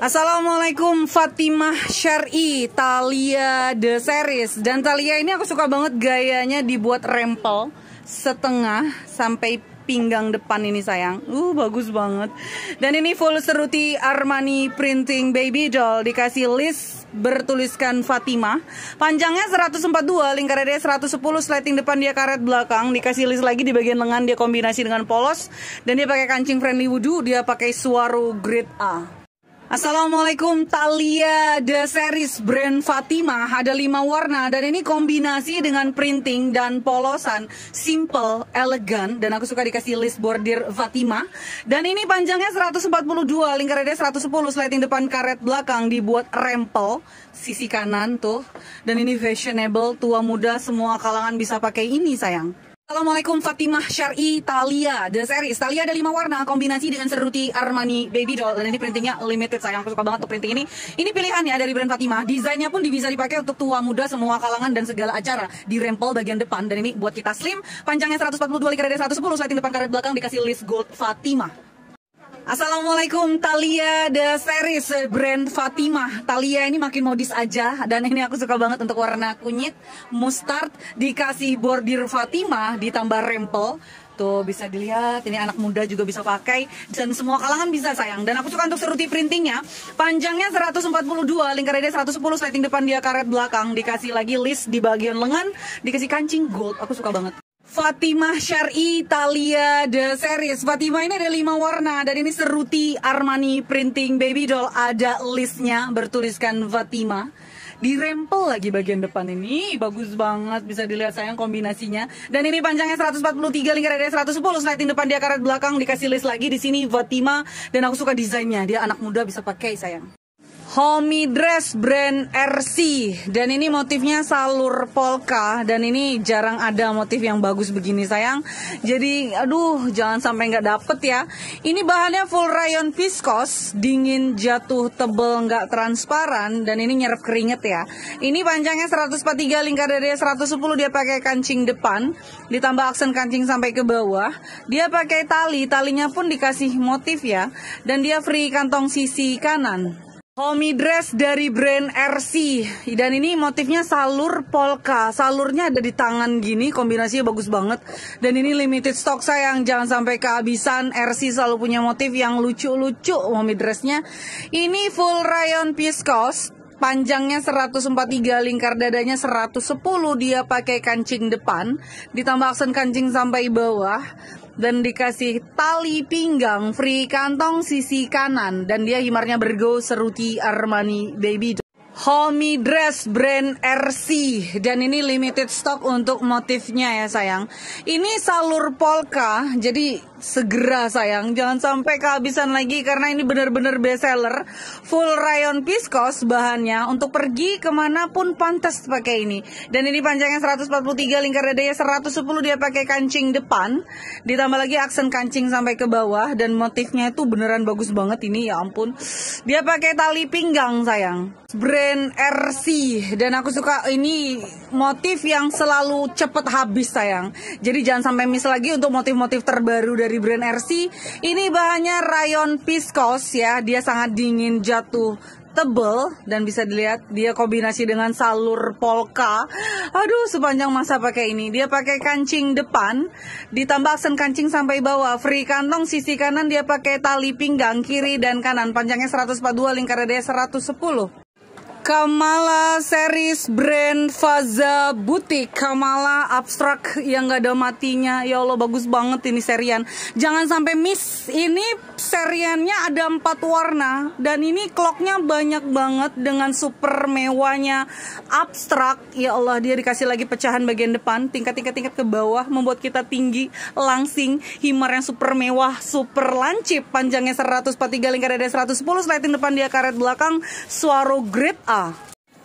Assalamualaikum Fatimah Syari Talia The Series Dan Talia ini aku suka banget gayanya dibuat rempel Setengah sampai pinggang depan ini sayang. Uh bagus banget. Dan ini full seruti Armani Printing Baby Doll. Dikasih list bertuliskan Fatimah. Panjangnya 142, lingkarannya 110, slating depan dia karet belakang Dikasih list lagi di bagian lengan. Dia kombinasi dengan polos. Dan dia pakai kancing friendly wudhu Dia pakai Suaro Grade A Assalamualaikum Talia The Series brand Fatima. Ada lima warna dan ini kombinasi dengan printing dan polosan. Simple, elegan Dan aku suka dikasih list bordir Fatima. Dan ini panjangnya 142 Lingkarannya 110 Sliding depan karet belakang dibuat rempel Sisi kanan tuh. Dan ini fashionable Tua muda semua kalangan bisa pakai ini sayang Assalamualaikum Fatimah Syari Talia The Series. Talia ada lima warna kombinasi dengan seruti Armani Baby Doll. Dan ini printingnya limited sayang. Aku suka banget untuk printing ini. Ini pilihannya dari brand Fatimah. Desainnya pun bisa dipakai untuk tua muda semua kalangan dan segala acara. Di rempel bagian depan. Dan ini buat kita slim. Panjangnya 142 lingkarannya 110 Sliding depan karet belakang dikasih list gold Fatimah Assalamualaikum Talia The Series brand Fatimah. Talia ini makin modis aja dan ini aku suka banget untuk warna kunyit mustard dikasih bordir Fatimah ditambah rempel. Tuh bisa dilihat ini anak muda juga bisa pakai dan semua kalangan bisa sayang. Dan aku suka untuk seruti printingnya. Panjangnya 142 lingkarannya 110 sliding depan dia karet belakang. Dikasih lagi list di bagian lengan dikasih kancing gold. Aku suka banget Fatimah Syari Talia The Series Fatimah ini ada lima warna Dan ini seruti Armani Printing Baby Doll. Ada listnya bertuliskan Fatimah. Dirempel lagi bagian depan ini. Bagus banget bisa dilihat sayang kombinasinya. Dan ini panjangnya 143 lingkarannya 110 sliding depan dia karet belakang dikasih list lagi. Di sini Fatima dan aku suka desainnya. Dia anak muda bisa pakai sayang Homey Dress brand RC dan ini motifnya salur polka. Dan ini jarang ada motif yang bagus begini sayang. Jadi aduh jangan sampai nggak dapet ya. Ini bahannya full rayon viscose dingin jatuh tebel nggak transparan. Dan ini nyerap keringet ya. Ini panjangnya 143 lingkar dari 110 dia pakai kancing depan. Ditambah aksen kancing sampai ke bawah. Dia pakai tali. Talinya pun dikasih motif ya. Dan dia free kantong sisi kanan Homey dress dari brand RC dan ini motifnya salur polka. Salurnya ada di tangan gini kombinasinya bagus banget. Dan ini limited stock sayang. Jangan sampai kehabisan. RC selalu punya motif yang lucu-lucu homey dressnya. Ini full rayon viscose panjangnya 143 lingkar dadanya 110 dia pakai kancing depan ditambah aksen kancing sampai bawah dan dikasih tali pinggang free kantong sisi kanan. Dan dia himarnya bergo seruti Armani Baby Homey Dress brand RC dan ini limited stock untuk motifnya ya sayang. Ini salur polka jadi segera sayang. Jangan sampai kehabisan lagi karena ini benar-benar best seller full rayon viscose bahannya untuk pergi ke mana pun pantas pakai ini. Dan ini panjangnya 143 lingkar dadanya 110 dia pakai kancing depan. Ditambah lagi aksen kancing sampai ke bawah dan motifnya itu beneran bagus banget ini ya ampun. Dia pakai tali pinggang sayang. Brand RC dan aku suka ini motif yang selalu cepet habis sayang. Jadi jangan sampai miss lagi untuk motif-motif terbaru dari brand RC. Ini bahannya rayon viscose ya, dia sangat dingin jatuh tebel dan bisa dilihat dia kombinasi dengan salur polka. Aduh, sepanjang masa pakai ini. Dia pakai kancing depan, ditambah aksen kancing sampai bawah. Free kantong sisi kanan dia pakai tali pinggang kiri dan kanan. Panjangnya 142, lingkaran dia 110. Kamala series brand Faza Butik Kamala abstrak yang gak ada matinya. Ya Allah bagus banget ini serian. Jangan sampai miss Ini seriannya ada empat warna. Dan ini clocknya banyak banget Dengan super mewahnya. Abstrak Ya Allah dia dikasih lagi pecahan bagian depan. Tingkat-tingkat-tingkat ke bawah Membuat kita tinggi Langsing. Himar yang super mewah Super lancip. Panjangnya 143 lingkar ada 110 Sliding depan dia karet belakang. Suaro grip A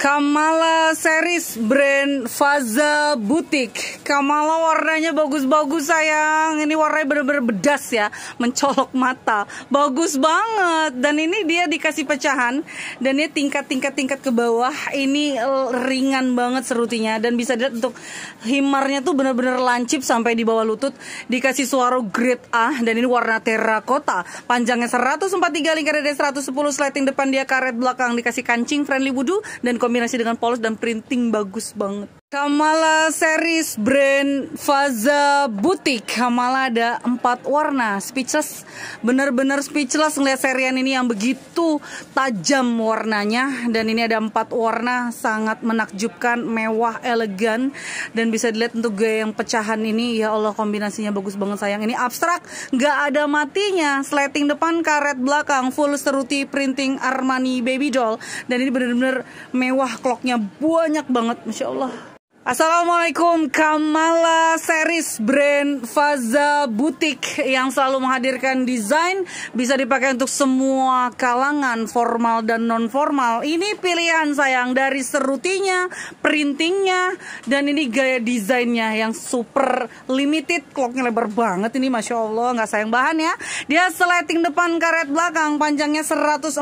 Kamala series brand Faza Boutique. Kamala warnanya bagus-bagus sayang. Ini warnanya bener-bener bedas ya, mencolok mata. Bagus banget. Dan ini dia dikasih pecahan dan ini tingkat-tingkat tingkat ke bawah. Ini ringan banget serutinya dan bisa dilihat untuk himarnya tuh bener-bener lancip sampai di bawah lutut. Dikasih suara grade A dan ini warna terracotta. Panjangnya 143 lingkaran dari 110 slating depan dia karet belakang dikasih kancing friendly wudhu dan kombinasi dengan polos dan printing bagus banget. Kamala series brand Faza Boutique. Kamala ada empat warna Speechless Bener-bener speechless ngeliat serian ini yang begitu tajam warnanya. Dan ini ada empat warna Sangat menakjubkan, mewah, elegan. Dan bisa dilihat untuk gaya yang pecahan ini Ya Allah kombinasinya bagus banget sayang. Ini abstrak, nggak ada matinya. Slating depan, karet belakang Full seruti printing Armani Baby Doll. Dan ini bener-bener mewah Clocknya banyak banget Masya Allah Assalamualaikum Kamala series brand Faza Boutique yang selalu menghadirkan desain bisa dipakai untuk semua kalangan formal dan non formal. Ini pilihan sayang dari serutinya, printingnya dan ini gaya desainnya yang super limited. Clocknya lebar banget ini masya Allah nggak sayang bahan ya. Dia sleting depan karet belakang panjangnya 143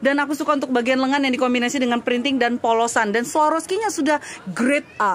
dan aku suka untuk bagian lengan yang dikombinasi dengan printing dan polosan dan Swarovski-nya sudah grade A